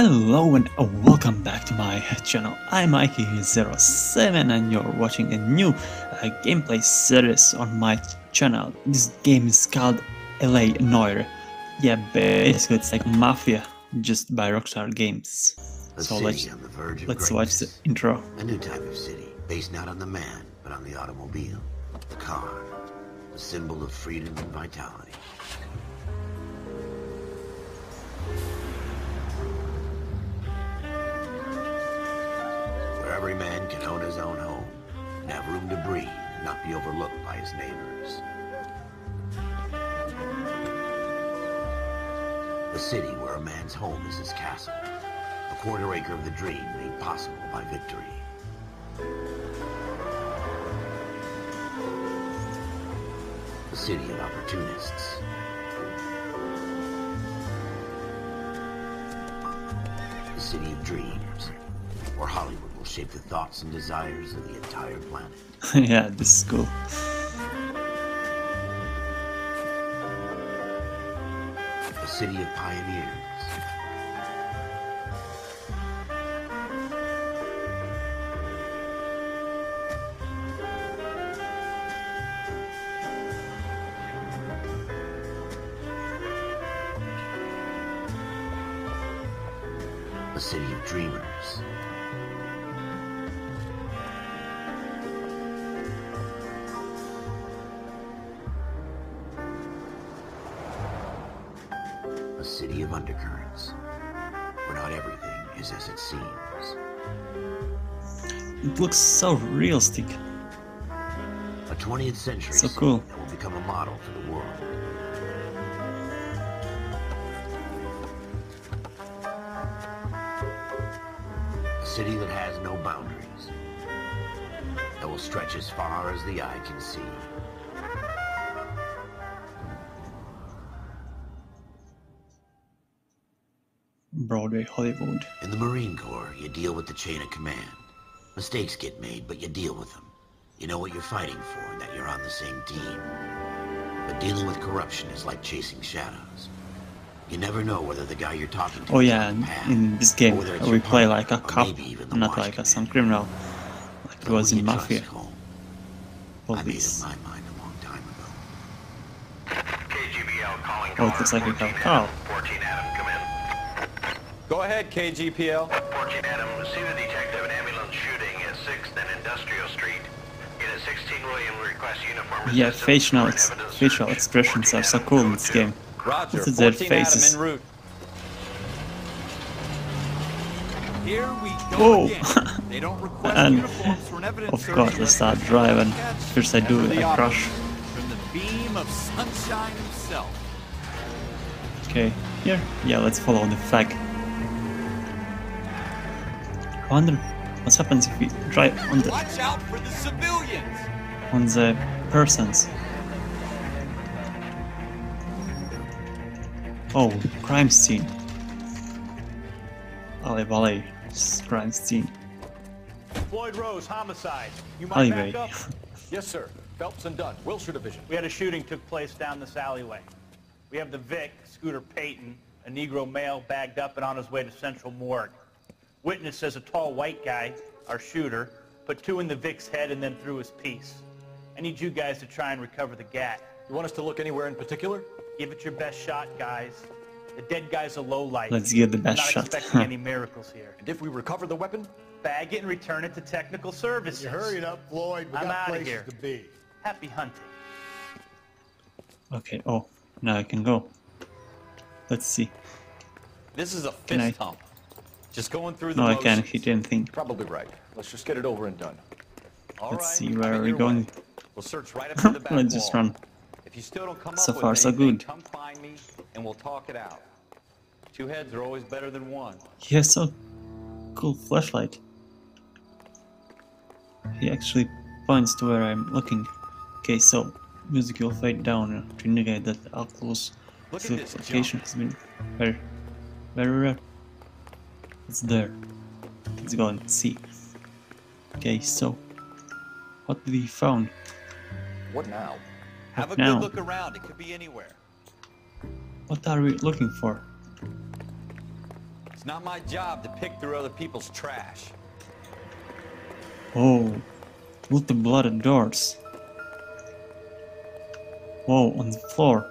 Hello and welcome back to my channel. I'm Ikey07 and you're watching a new uh, gameplay series on my channel. This game is called LA Noire. Yeah, basically it's like Mafia, just by Rockstar Games. A So let's, on the verge of let's watch the intro. A new type of city, based not on the man, but on the automobile. The car. A symbol of freedom and vitality. Where every man can own his own home, and have room to breathe, and not be overlooked by his neighbors. A city where a man's home is his castle. A quarter acre of the dream made possible by victory. A city of opportunists. A city of dreams, or Hollywood shape the thoughts and desires of the entire planet. yeah, this is cool. A city of pioneers. A city of dreamers. It looks so realistic. A 20th century So cool. that will become a model for the world. A city that has no boundaries. That will stretch as far as the eye can see. Broadway, Hollywood. In the Marine Corps, you deal with the chain of command. Mistakes get made, but you deal with them. You know what you're fighting for and that you're on the same team. But dealing with corruption is like chasing shadows. You never know whether the guy you're talking to Oh is yeah, on the path, in this or game whether it's we play partner, like a cop, maybe even the not like a, some criminal, like it was in you Mafia. trust, Holmes? I made up my mind a long time ago. KGPL calling Oh, it looks like we have Carl. 14 Adam, come in. Go ahead, KGPL. 14 Adam, see the detective an ambulance shooting at 6th and Industrial Street. Unit 16 William requests uniform Yeah, facial, ex facial expressions are so cool in this game. Roger. Look at their faces. Adam en route. Here we go Whoa. again. They don't request And, uniforms for an evidence Of course, I unless start they driving. First I do Ever the a crush. From the beam of sunshine himself. Okay, here. Yeah, let's follow the flag. I wonder what happens if we drive on the Watch out for the civilians! on the persons. Oh, crime scene. Alley Valley crime scene. Floyd Rose, homicide. You might Alleyway. back up. Yes, sir. Phelps and Dunn, Wilshire Division. We had a shooting took place down this alleyway. We have the Vic, Scooter Payton, a Negro male bagged up and on his way to Central Morgue. Witness says a tall white guy, our shooter, put two in the Vic's head and then threw his piece. I need you guys to try and recover the gat. You want us to look anywhere in particular? Give it your best shot, guys. The dead guy's a low light. Let's get the best I'm not shot. expecting any miracles here. And if we recover the weapon? Bag it and return it to technical services. You hurry it up, Floyd. We I'm got outta places here. to be. Happy hunting. Okay, oh, now I can go. Let's see. This is a Can fist I- hump. Just going through the No, I can't hit anything. Probably right. Let's just get it over and done. All Let's right, see, where are we going? way. We'll search right up to the back Let's just run. If you still don't come So up with far, so anything, good. come find me and we'll talk it out. Two heads are always better than one. He has so cool flashlight. He actually points to where I'm looking. Okay, so music will fade down to indicate that the close Look the this location has been very, very rare. It's there. Let's go and see. Okay, so what did we found? What now? Have a now? good look around. It could be anywhere. What are we looking for? It's not my job to pick through other people's trash. Oh, look the blooded doors. Whoa, on the floor.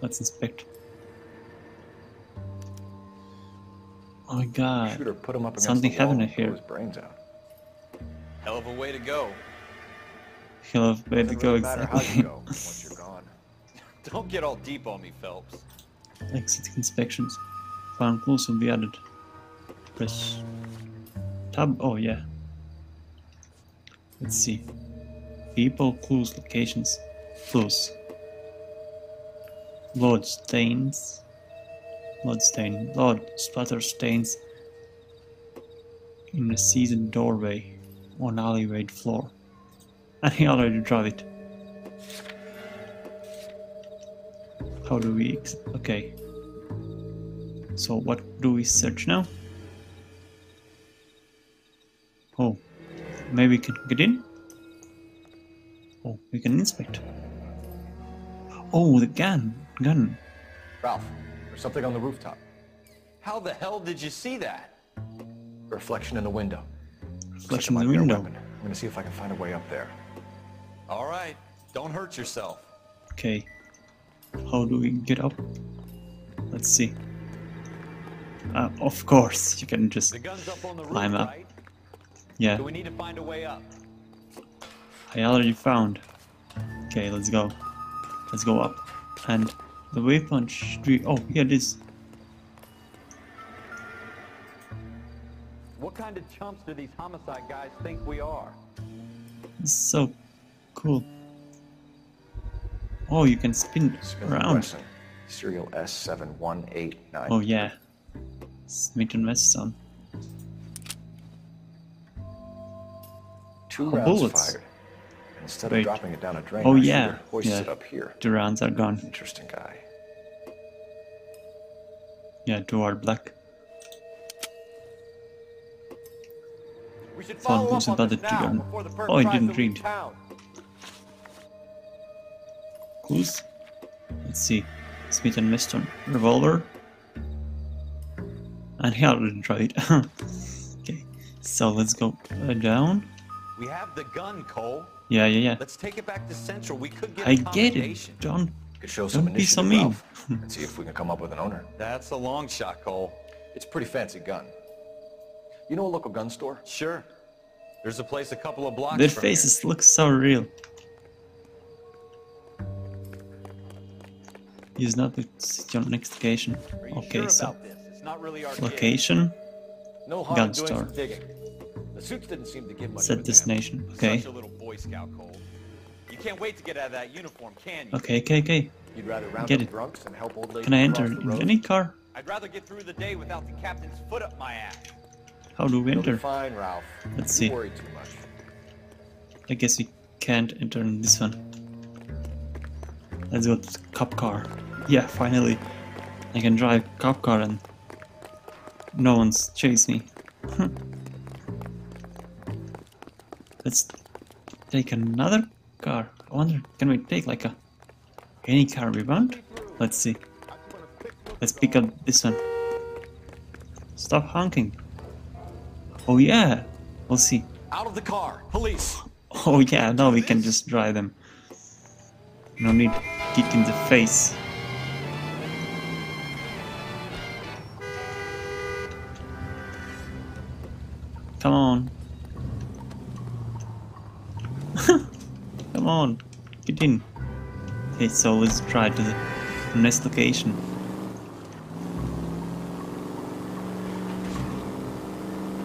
Let's inspect. Oh my god. Shooter put him up against Something happened here. his brains out. Hell of a way to go. Hell of a way to go really matter how you exactly. go once you're gone. Don't get all deep on me, Phelps. Exit inspections. Found clues will be added. Press tab. Oh yeah. Let's see. People, clues, locations, clues. Blood stains. Blood stain. Blood splatter stains in a seasoned doorway on alleyway floor. And he already drive it. How do we... Okay. So what do we search now? Oh, maybe we can get in? Oh, we can inspect. Oh, the gun. Gun. Ralph, something on the rooftop. How the hell did you see that? A reflection in the window. Looks like it Reflection in the might be a window. weapon. I'm gonna see if I can find a way up there. All right, don't hurt yourself. Okay. How do we get up? Let's see. Uh, of course, you can just The gun's up on the roof, climb up. right? Yeah, So we need to find a way up. I already found. Okay, let's go. Let's go up. And the waypoint should be. Oh, here it is. What kind of chumps do these homicide guys think we are? It's so cool. Oh, you can spin Smith around. Wesson, serial S7189. Oh yeah. Smith and Wesson. Two Oh, rounds bullets. fired. Instead Wait. of dropping it down a drain, Oh, our yeah, shooter hoists yeah. it up here. The rounds are gone. Interesting guy. Yeah, two are black. We should Found follow clues up on about this the now gun. before the perp Oh, I didn't read. town. Clues? Let's see. Smith and Wesson revolver. And he already tried. okay, so let's go uh, down. We have the gun, Cole. Yeah, yeah, yeah. Let's take it back to Central. We could get I a get it, commendation. John. Could show some Don't be so initiative, mean. Ralph, and see if we can come up with an owner. That's a long shot, Cole. It's a pretty fancy gun. You know a local gun store? Sure. There's a place a couple of blocks Their from faces look so real. Use not to sit your next location. Okay, sure so about this? It's not really location, No Gun in doing store. The suits didn't seem to give much set destination. Okay, Such a little Boy Scout, Cole. You can't wait to get out of that uniform, can you? okay, okay, okay. You'd rather round Get it. drunks and help old ladies Can I enter in any car? I'd rather get through the day without the captain's foot up my ass. How do we enter? fine, Ralph. Let's see. worry too much. I guess we can't enter in this one. Let's go to the cop car. Yeah, finally. I can drive cop car and no one's chase me. Let's take another car. I wonder, can we take like a any car we want? Let's see. Let's pick up this one. Stop honking. Oh yeah, we'll see. Out of the car. Police. Oh yeah, now we can just drive them. No need to kick in the face. Come on. Come on, get in. Okay, so let's try to the next location.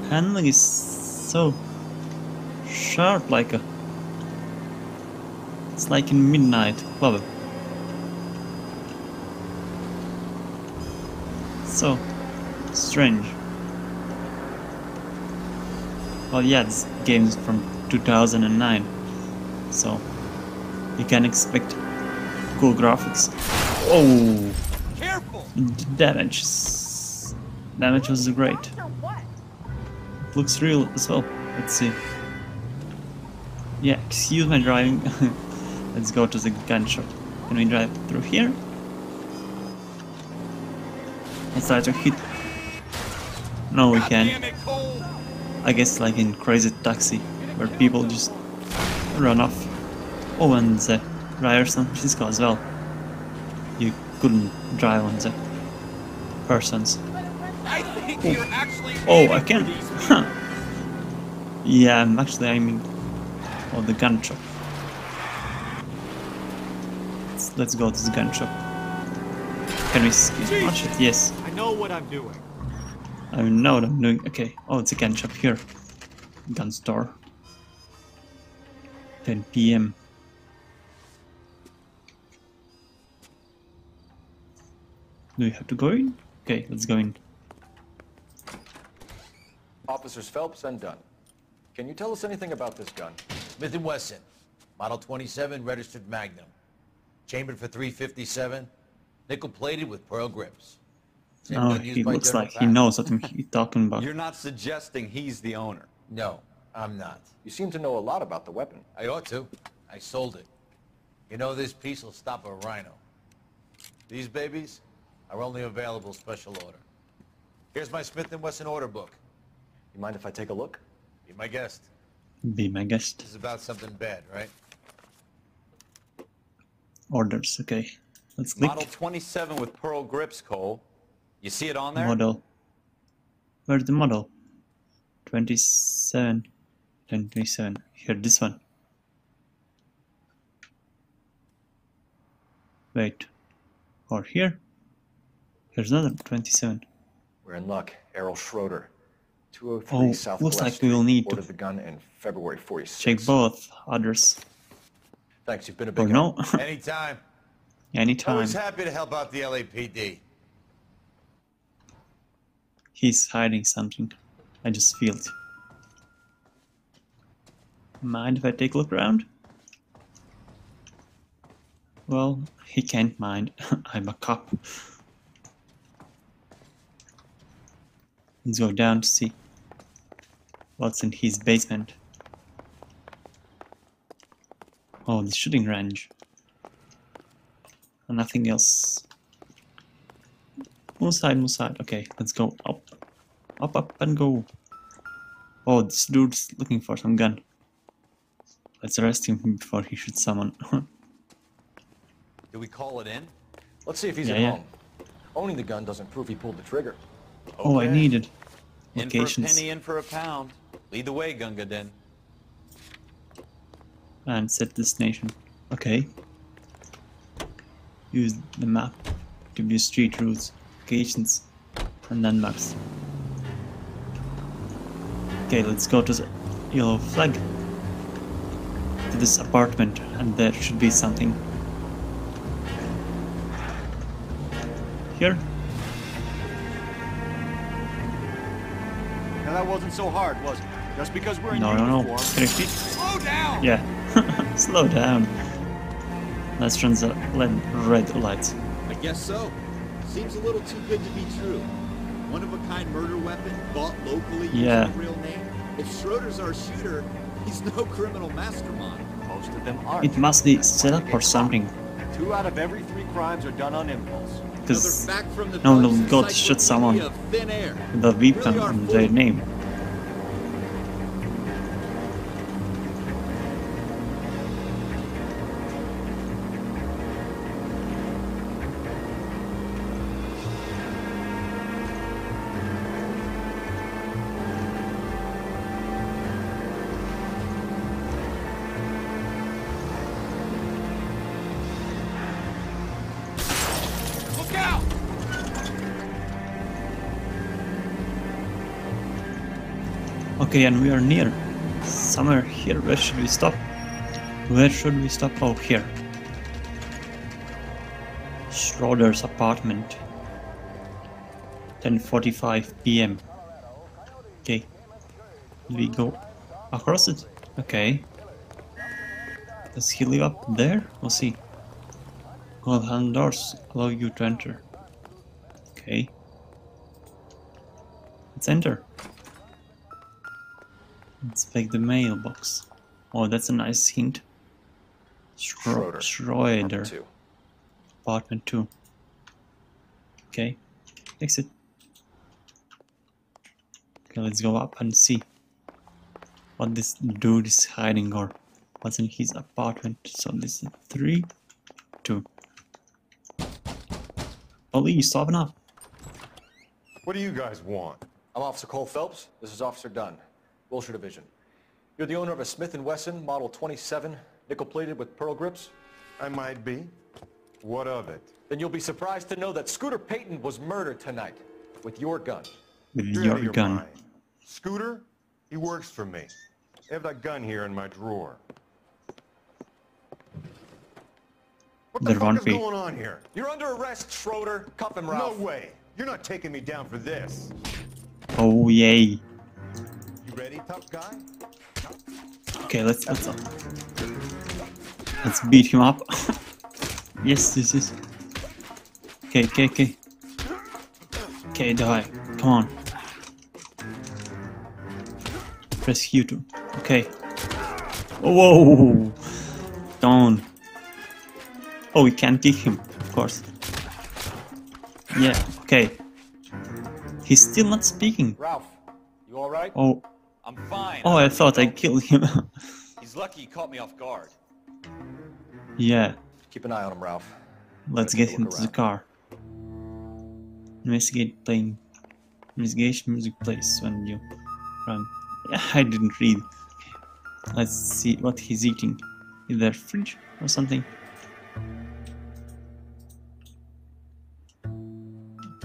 Handling is so sharp like a it's like in midnight club so strange well yeah this game is from 2009 so you can expect cool graphics oh Careful. damage damage was great looks real as well let's see yeah, excuse my driving. Let's go to the gun shop. Can we drive through here? Let's try to hit. No, we can. I guess like in Crazy Taxi, where people just run off. Oh, and the drivers San Francisco as well. You couldn't drive on the persons. I think you're oh. actually Oh, I can. Huh. yeah, actually I'm actually aiming on the gun shop. Let's, let's go to the gun shop. Can we skip watch it? Yes. I know what I'm doing. I know what I'm doing. Okay. Oh, it's a gun shop here. Gun store. 10 p.m. Do we have to go in? Okay, let's go in. Officers Phelps and Dunn. Can you tell us anything about this gun? Smith & Wesson, Model 27, registered Magnum. Chambered for 357, nickel-plated with pearl grips. Same Oh, he looks General like he knows what he's talking about. You're not suggesting he's the owner. No, I'm not. You seem to know a lot about the weapon. I ought to. I sold it. You know this piece will stop a rhino. These babies are only available special order. Here's my Smith & Wesson order book. You mind if I take a look? Be my guest. Be my guest. This is about something bad, right? Orders, okay. Let's click. Model 27 with pearl grips, Cole. You see it on there? Model. Where's the model? 27. 27. Here, this one. Wait. Or here? Here's another 27. We're in luck. Errol Schroeder. 203 Oh, oh South looks like we will need to- Ordered the gun in February 46. Check both others. Thanks, you've been a Or big no? help. Anytime. Anytime. Always happy to help out the LAPD. He's hiding something. I just feel it. Mind if I take a look around? Well, he can't mind. I'm a cop. Let's go down to see what's in his basement. Oh, the shooting range. And nothing else. Move side, move side. Okay, let's go up. Up, up, and go. Oh, this dude's looking for some gun. Let's arrest him before he shoots someone. Do we call it in? Let's see if he's Yeah, at yeah. home. Owning the gun doesn't prove he pulled the trigger. Oh, I Okay. needed In for a penny, in for a pound. Lead the way, Gunga Din. and set destination. Okay. Use the map to view street routes, locations, and landmarks. Okay, let's go to the yellow flag. To this apartment, and there should be something. Here? That wasn't so hard, was it? Just because we're in No, no, no. uniform. Can? Slow down! Yeah. Slow down. Let's turn the red, red lights. I guess so. Seems a little too good to be true. One of a kind murder weapon bought locally using Yeah. a real name. If Schroeder's our shooter, he's no criminal mastermind. Most of them aren't. It must be set up or something. Two out of every three crimes are done on impulse. Because fact from the no one Bugs will go to shoot someone the weapon Really are on full their name. Okay, and we are near. Somewhere here. Where should we stop? Where should we stop? Oh, here. Schroeder's apartment. 10:45 p.m. Okay. We go across it. Okay. Does he live up there? We'll see. Gold hand doors allow you to enter. Okay. Let's enter. Let's pick the mailbox. Oh, that's a nice hint. Schro- Schroeder. Schroeder. Two. Apartment 2. Okay. exit. Okay, let's go up and see what this dude is hiding or what's in his apartment. So this is three, two. Police, open up. What do you guys want? I'm Officer Cole Phelps. This is Officer Dunn, Wilshire Division. You're the owner of a Smith & Wesson Model 27, nickel-plated with pearl grips? I might be. What of it? Then you'll be surprised to know that Scooter Payton was murdered tonight with your gun. With your your gun. mind. Scooter? He works for me. I have that gun here in my drawer. What the There fuck won't is be. going on here? You're under arrest, Schroeder. Cuff him, No way. You're not taking me down for this. Oh yay. Ready, tough guy? Okay, let's let's let's beat him up. yes, this is. Okay, okay, okay. Okay, die. Come on. Press Q2. Okay. Whoa! Down. Oh, we can't kick him, of course. Yeah. Okay. He's still not speaking. Ralph, you all right? Oh. I'm fine. Oh, I thought I killed him. He's lucky he caught me off guard. yeah. Keep an eye on him, Ralph. Let's Let's get look into the car. Investigate playing. Investigation music plays when you run. Yeah, I didn't read. Let's see what he's eating. Is there fridge or something?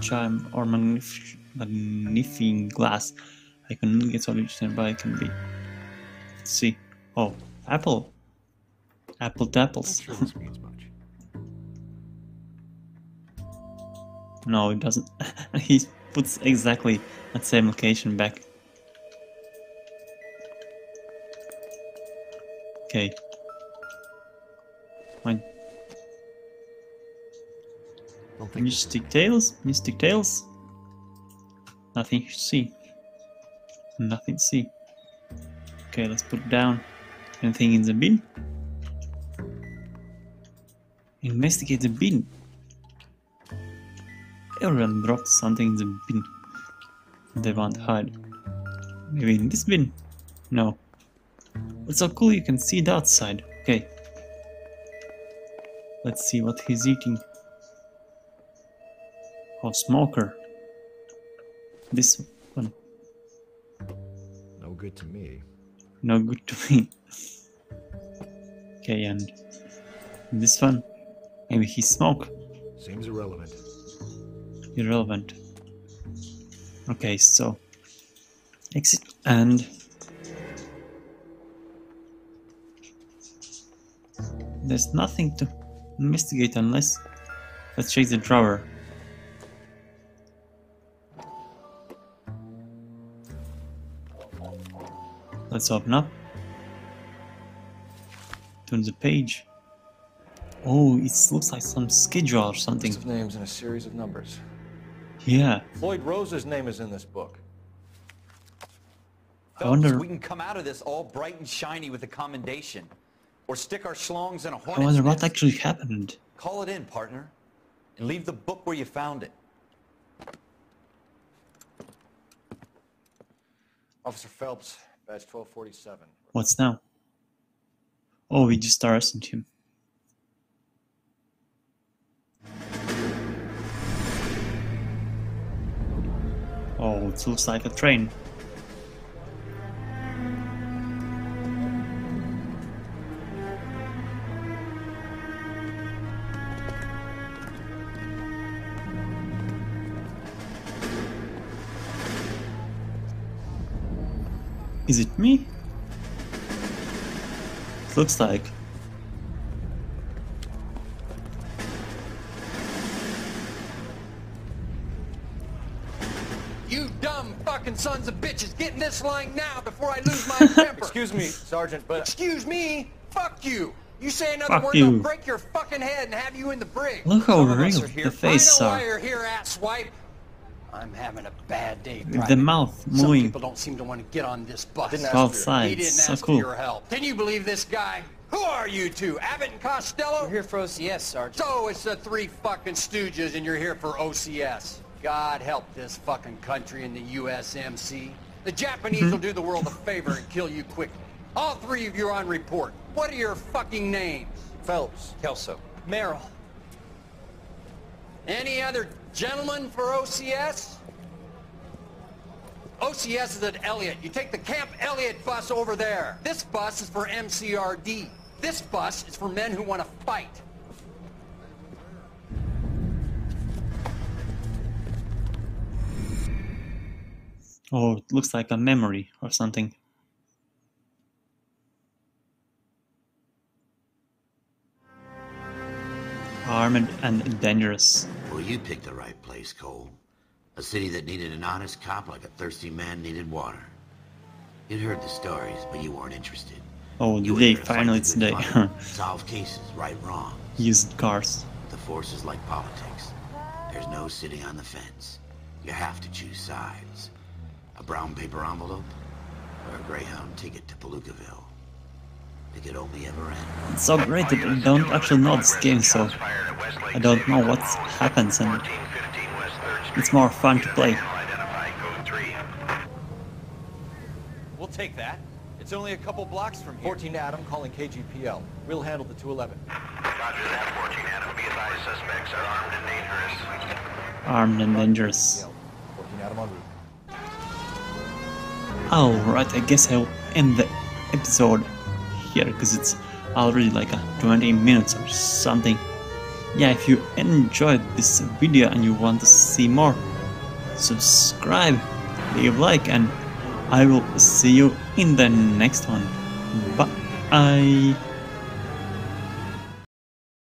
Chime or magnif magnifying glass. I can only get solution but I can be. Let's see. Oh, apple. Apple tapples. No, it doesn't. he puts exactly that same location back. Okay. Fine. Mystic tails? Mystic tails? Nothing to see. Nothing to see. Okay, let's put down. Anything in the bin? Investigate the bin. Everyone dropped something in the bin. They want to hide. Maybe in this bin? No. It's so cool you can see the outside. Okay. Let's see what he's eating. Oh, smoker. This one. No good to me. No good to me. Okay, and this one. Maybe he smoke. Seems irrelevant. irrelevant. Okay, so exit and there's nothing to investigate unless let's check the drawer. Let's open up. Turn the page. Oh, it looks like some schedule or something. List of names and a series of numbers. Yeah. Floyd Rose's name is in this book. I wonder- we can come out of this all bright and shiny with a commendation. Or stick our schlongs in a I hornet's wonder what nest. actually happened. Call it in, partner. And leave the book where you found it. Officer Phelps, badge 1247. What's now? Oh, we just arrested him. Oh, it looks like a train. Is it me? It looks like. You dumb fucking sons of bitches, get in this line now before I lose my temper. Excuse me, Sergeant, but Excuse me? Fuck you. You say another Fuck word, you. I'll break your fucking head and have you in the brig. Look how Some real here. the face I know are. why you're here, asswipe. I'm having a bad day. With the Private. mouth Some people don't seem to want to get on this bus. Didn't ask Both sides. He didn't so ask cool. for your help. Can you believe this guy? Who are you two? Abbott and Costello? We're here for OCS, yes, Sergeant. So it's the three fucking stooges and you're here for OCS. God help this fucking country and the USMC. The Japanese Mm-hmm. will do the world a favor and kill you quickly. All three of you are on report. What are your fucking names? Phelps. Kelso. Merrill. Any other gentlemen for OCS? OCS is at Elliott. You take the Camp Elliott bus over there. This bus is for MCRD. This bus is for men who want to fight. Oh, it looks like a memory or something. Armed and dangerous. Well, you picked the right place, Cole. A city that needed an honest cop like a thirsty man needed water. You'd heard the stories, but you weren't interested. Oh, You the day, there to fight finally the it's day. solve cases, right wrong. Used cars. The force is like politics. There's no sitting on the fence. You have to choose sides. A brown paper envelope or a Greyhound ticket to Palookaville. It could only ever end. It's so great that I don't actually know this game, so I don't know what happens and it's more fun to play. We'll take that. It's only a couple blocks from here. 14 Adam calling KGPL. We'll handle the 211. Roger that, 14 Adam. Be advised, suspects are armed and dangerous. Armed and dangerous. 14 Adam en route. Alright, I guess I'll end the episode here because it's already like a 20 minutes or something. Yeah, if you enjoyed this video and you want to see more, subscribe, leave a like, and I will see you in the next one. Bye.